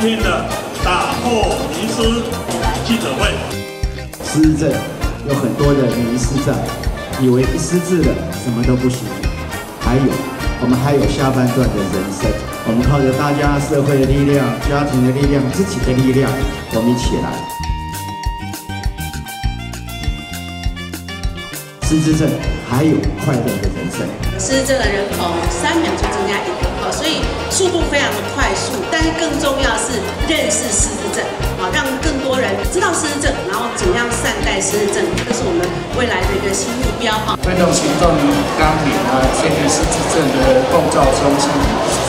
天的打破迷思记者会。失智症有很多的迷失在，以为一失智了什么都不行。还有，我们还有下半段的人生，我们靠着大家社会的力量、家庭的力量、自己的力量，我们一起来。失智症还有快乐的人生。失智的人口三秒就增加一所以速度非常的快速。但是更重要是认识失智症，好，让更多人知道失智症，然后怎样善待失智症，这是我们未来的一个新目标哈。推动行动纲领啊，建立失智症的共照中心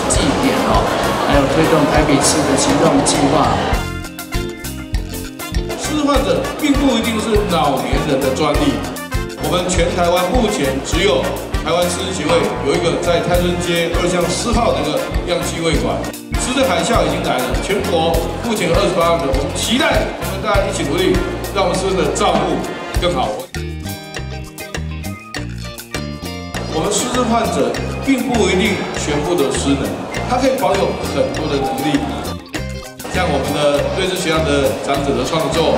祭典哦，还有推动台北市的行动计划。失智患者并不一定是老年人的专利。我们全台湾目前只有台湾狮子协会有一个在泰顺街二巷四号那个样机会馆。狮子海啸已经来了，全国目前二十八万人，我们期待我们大家一起努力，让我们狮子的照顾更好。我们失智患者并不一定全部的失能，他可以保有很多的能力，像我们的瑞士学院的长者的创作。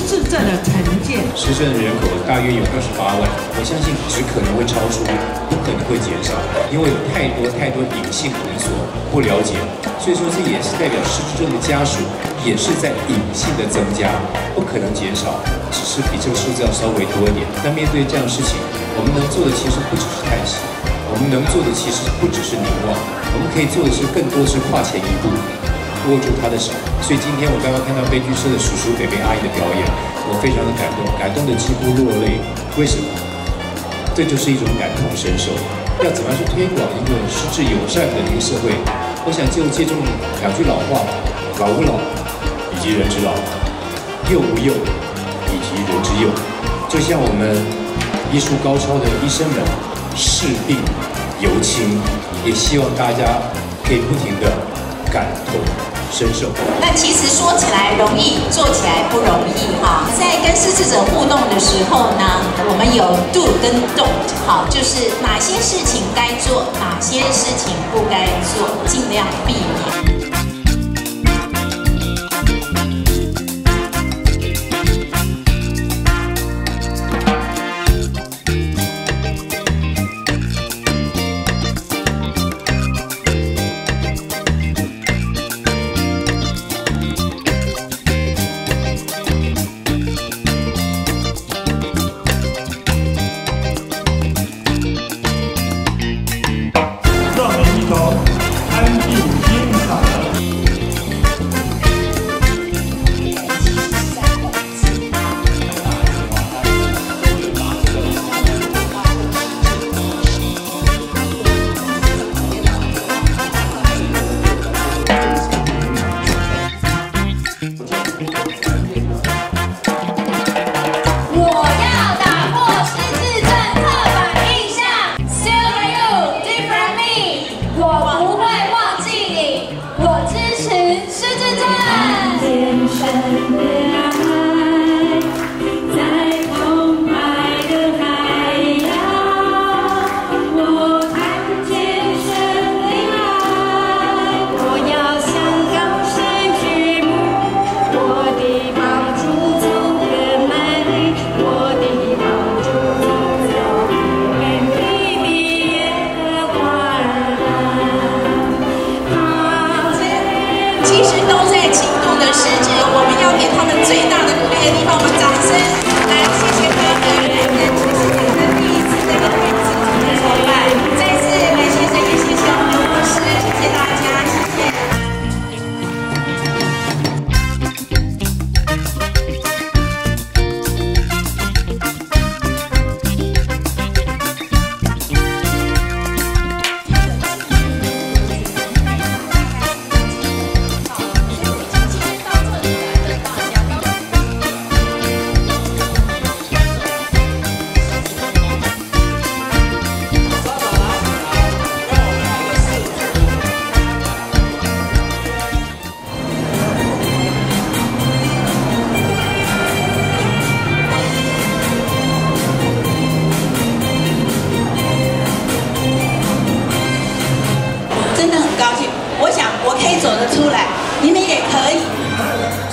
破失智症的成见。失智症人口大约有二十八万，我相信只可能会超出，不可能会减少，因为有太多太多隐性因素不了解，所以说这也是代表失智症的家属也是在隐性的增加，不可能减少，只是比这个数字要稍微多一点。但面对这样的事情，我们能做的其实不只是叹息。我们能做的其实不只是凝望，我们可以做的是更多是跨前一步，握住他的手。所以今天我刚刚看到悲剧社的叔叔、北北阿姨的表演，我非常的感动，感动的几乎落泪。为什么？这就是一种感同身受。要怎么样去推广一个失智友善的一个社会？我想就借重两句老话：老吾老，以及人之老；幼吾幼，以及人之幼。就像我们医术高超的医生们。视病由亲，也希望大家可以不停的感同身受。那其实说起来容易，做起来不容易哈。在跟失智者互动的时候呢，我们有 do 跟 don't，好，就是哪些事情该做，哪些事情不该做，尽量避免。的使者，我们要给他们最大的鼓励，你帮我们掌声来。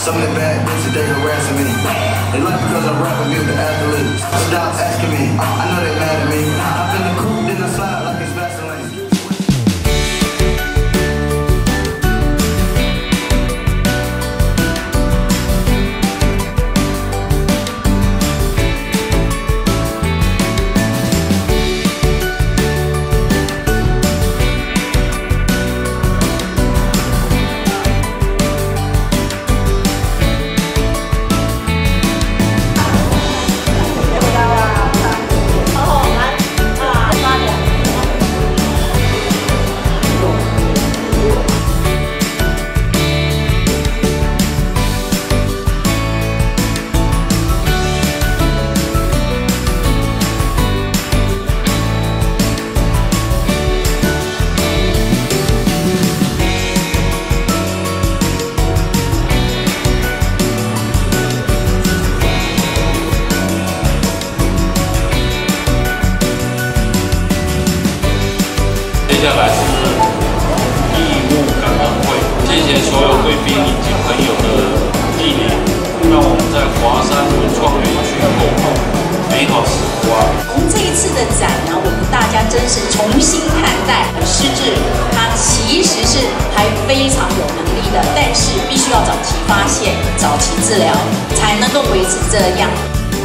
Some of the bad bitches, they harassing me. They like because I'm rapping, build the athletes. Stop asking me, I know they mad at me.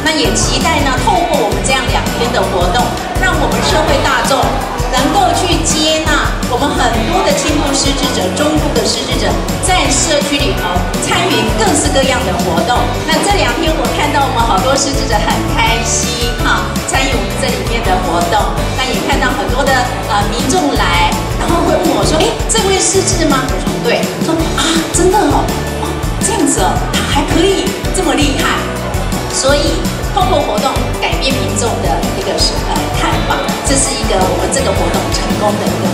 那也期待呢，透过我们这样两天的活动，让我们社会大众能够去接纳我们很多的轻度失智者、中度的失智者，在社区里头参与各式各样的活动。那这两天我看到我们好多失智者很开心哈，参与我们这里面的活动。那也看到很多的呃民众来，然后会问我说：“哎，这位失智吗？”我说：“对。”说：“啊，真的哦，哦这样子哦，他还可以这么厉害。”所以透过活动改变民众的一个是呃看法，这是一个我们这个活动成功的一个